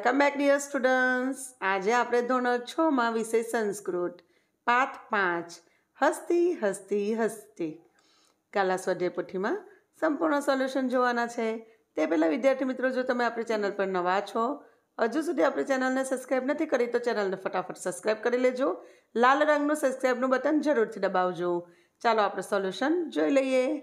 Welcome back, dear students. આજે આપણે ધોરણ છમાં વિષય સંસ્કૃત, પાઠ પાંચ, હસ્તી હસ્તી હસ્તી. કાલા સ્વાધ્યાય પોથીમાં સંપૂર્ણ સોલ્યુશન જોવાના છે. તે પહેલાં, વિદ્યાર્થી મિત્રો, જો તમે આપણી ચેનલ પર નવા છો, હજુ સુધી આપણી ચેનલને સબસ્ક્રાઈબ નથી કરી, તો ચેનલને ફટાફટ સબસ્ક્રાઈબ કરી લેજો. લાલ રંગનું સબસ્ક્રાઈબનું બટન જરૂરથી દબાવજો. ચાલો, આપણે સોલ્યુશન જોઈ લઈએ.